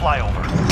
flyover.